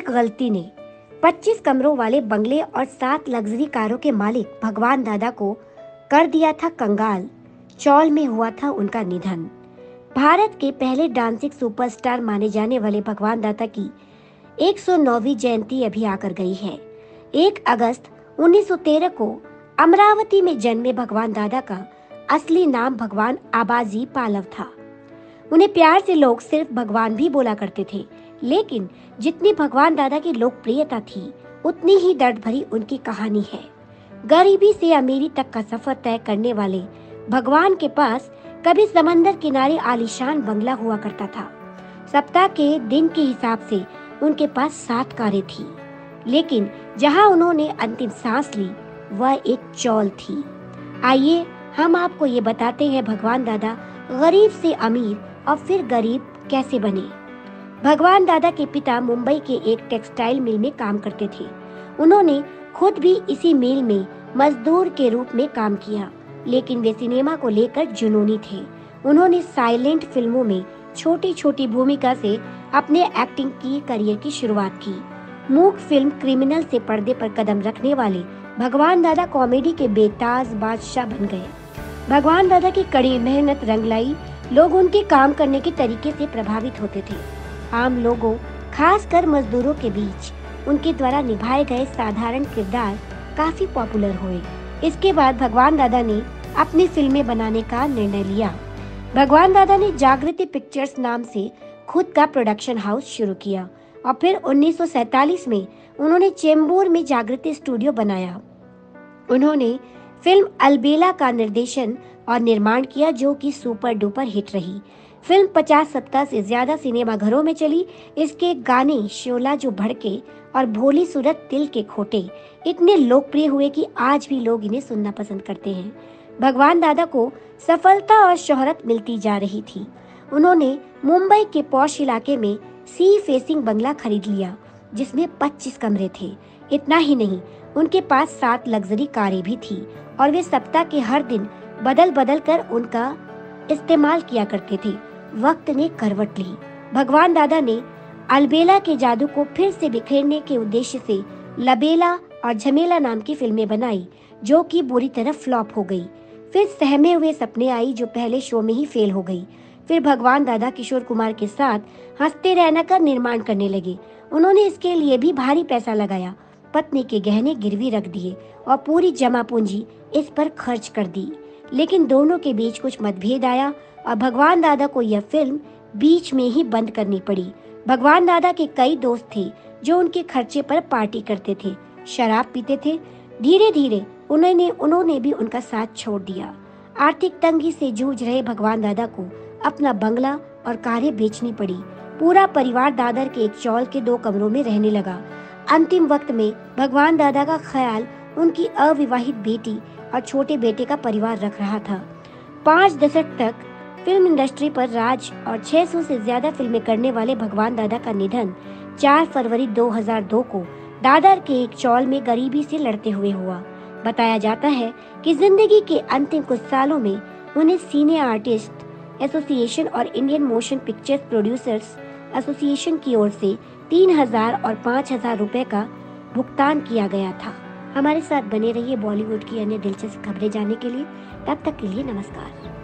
गलती ने 25 कमरों वाले बंगले और सात लग्जरी कारों के मालिक भगवान दादा को कर दिया था कंगाल। चौल में हुआ था उनका निधन। भारत के पहले डांसिंग सुपरस्टार माने जाने वाले भगवान दादा की 109वीं जयंती अभी आकर गई है। 1 अगस्त 1913 को अमरावती में जन्मे भगवान दादा का असली नाम भगवान आबाजी पालव था। उन्हें प्यार से लोग सिर्फ़ भगवान भी बोला करते थे। लेकिन जितनी भगवान दादा की लोकप्रियता थी, उतनी ही दर्द भरी उनकी कहानी है। गरीबी से अमीरी तक का सफ़र तय करने वाले भगवान के पास कभी समंदर किनारे आलिशान बंगला हुआ करता था। सप्ताह के दिन के हिसाब से उनके पास सात कारें थी, लेकिन जहाँ उन्होंने अंतिम सांस ली, वह एक चौल थी। आइए हम आपको ये बताते हैं भगवान दादा गरीब से अमीर और फिर गरीब कैसे बने। भगवान दादा के पिता मुंबई के एक टेक्सटाइल मिल में काम करते थे। उन्होंने खुद भी इसी मिल में मजदूर के रूप में काम किया, लेकिन वे सिनेमा को लेकर जुनूनी थे। उन्होंने साइलेंट फ़िल्मों में छोटी छोटी भूमिका से अपने एक्टिंग की, करियर की शुरुआत की। मूक फ़िल्म क्रिमिनल से पर्दे पर कदम रखने वाले भगवान दादा कॉमेडी के बेताज बादशाह बन गए। भगवान दादा की कड़ी मेहनत रंग लाई लोग उनके काम करने के तरीके से प्रभावित होते थे। आम लोगों, खासकर मजदूरों के बीच, उनके द्वारा निभाए गए साधारण किरदार काफ़ी पॉपुलर हुए। इसके बाद भगवान दादा ने अपनी फ़िल्में बनाने का निर्णय लिया। भगवान दादा ने जागृति पिक्चर्स नाम से खुद का प्रोडक्शन हाउस शुरू किया और फिर 1947 में उन्होंने चेंबूर में जागृति स्टूडियो बनाया। उन्होंने फ़िल्म अलबेला का निर्देशन और निर्माण किया जो कि सुपर डुपर हिट रही। फ़िल्म 50 सप्ताह से ज़्यादा सिनेमा घरों में चली। इसके गाने शोला जो भड़के और भोली सूरत दिल के खोटे, इतने लोकप्रिय हुए कि आज भी लोग इन्हें सुनना पसंद करते हैं। भगवान दादा को सफलता और शोहरत मिलती जा रही थी। उन्होंने मुंबई के पौष इलाके में सी फेसिंग बंगला खरीद लिया, जिसमें 25 कमरे थे। इतना ही नहीं, उनके पास सात लग्जरी कारें भी थी और वे सप्ताह के हर दिन बदल बदल कर उनका इस्तेमाल किया करते थे। वक्त ने करवट ली। भगवान दादा ने अलबेला के जादू को फिर से बिखेरने के उद्देश्य से लबेला और झमेला नाम की फ़िल्में बनाई, जो कि बुरी तरह फ्लॉप हो गई। फिर सहमे हुए सपने आई, जो पहले शो में ही फेल हो गई। फिर भगवान दादा किशोर कुमार के साथ हँसते रहना का निर्माण करने लगे। उन्होंने इसके लिए भी भारी पैसा लगाया। पत्नी के गहने गिरवी रख दिए और पूरी जमा पूंजी इस पर खर्च कर दी। लेकिन दोनों के बीच कुछ मतभेद आया और भगवान दादा को यह फ़िल्म बीच में ही बंद करनी पड़ी। भगवान दादा के कई दोस्त थे जो उनके खर्चे पर पार्टी करते थे, शराब पीते थे। धीरे धीरे उन्होंने उन्होंने भी उनका साथ छोड़ दिया। आर्थिक तंगी से जूझ रहे भगवान दादा को अपना बंगला और कारें बेचनी पड़ी। पूरा परिवार दादर के एक चौल के दो कमरों में रहने लगा। अंतिम वक्त में भगवान दादा का ख्याल उनकी अविवाहित बेटी और छोटे बेटे का परिवार रख रहा था। पाँच दशक तक फ़िल्म इंडस्ट्री पर राज और 600 से ज़्यादा फ़िल्में करने वाले भगवान दादा का निधन 4 फरवरी 2002 को दादर के एक चौल में गरीबी से लड़ते हुए हुआ। बताया जाता है कि ज़िंदगी के अंतिम कुछ सालों में उन्हें सीनियर आर्टिस्ट, एसोसिएशन और Indian motion pictures producers association की ओर से तीन हज़ार और पाँच हज़ार रूपए का भुगतान किया गया था। हमारे साथ बने रहिए बॉलीवुड की अन्य दिलचस्प खबरें जानने के लिए, तब तक के लिए नमस्कार।